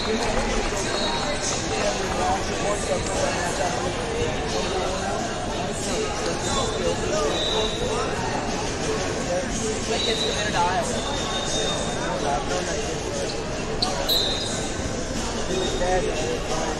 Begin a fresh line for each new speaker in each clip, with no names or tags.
My kids committed to Iowa.
I've known that kid.
He was bad.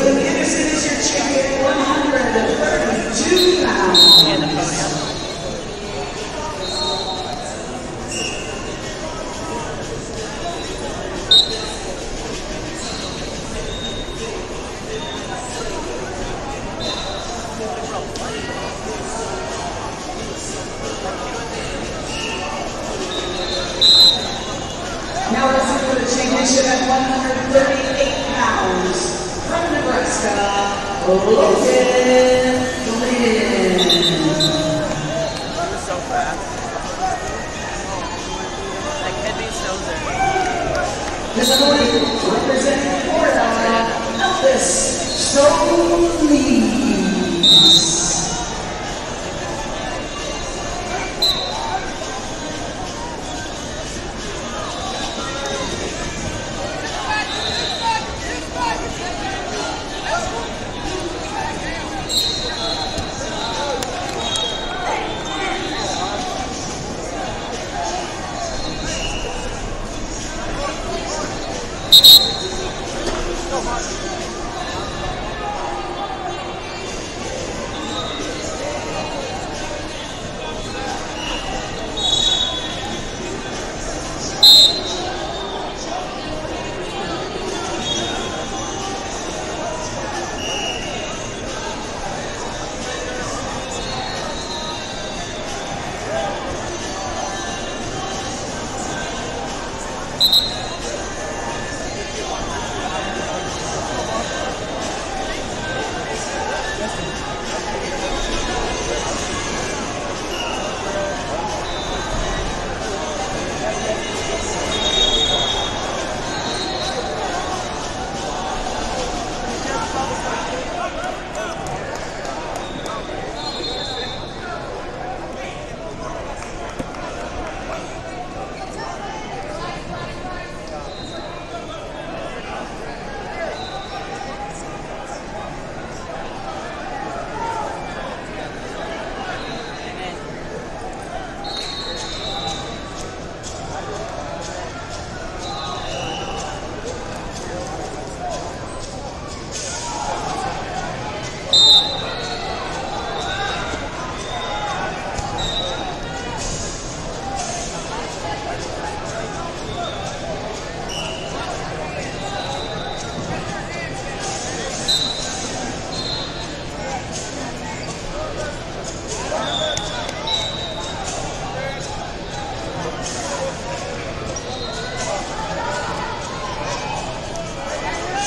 Snowser.
Missouri, representing Florida, Elvis Stolies.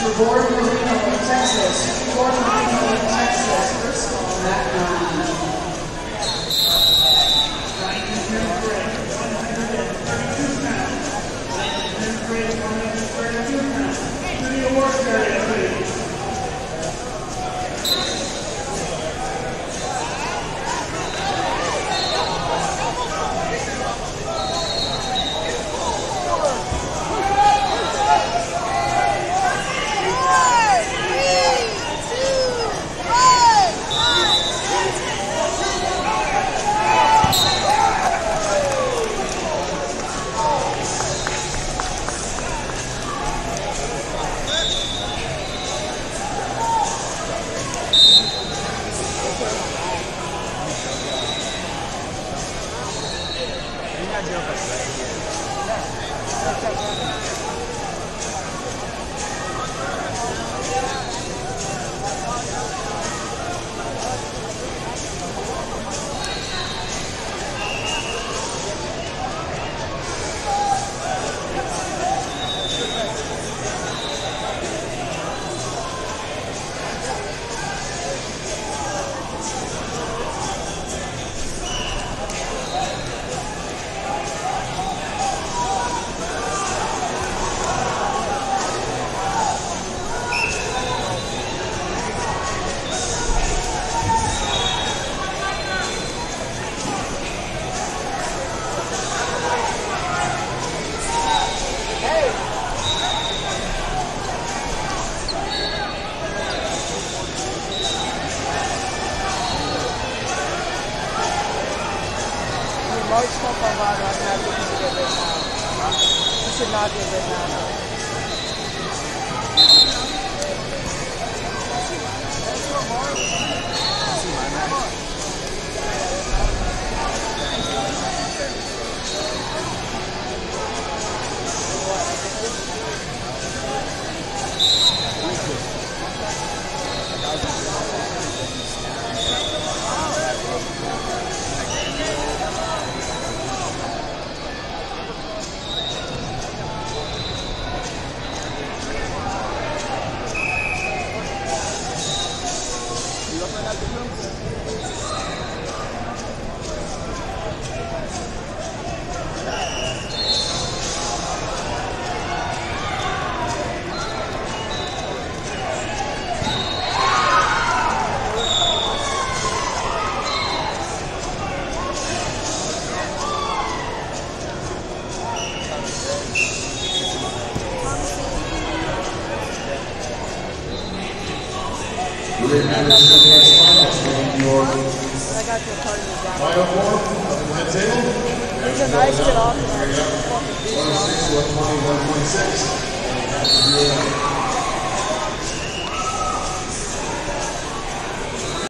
Trevor Marino of Texas. Trevor Marino of Texas. That round. Ryan
nós comprovamos na Bíblia de
Vietnã, ensinar de Vietnã.
I got your part of the down.
final.
It's a nice kid off. Off.
106, 120, 126.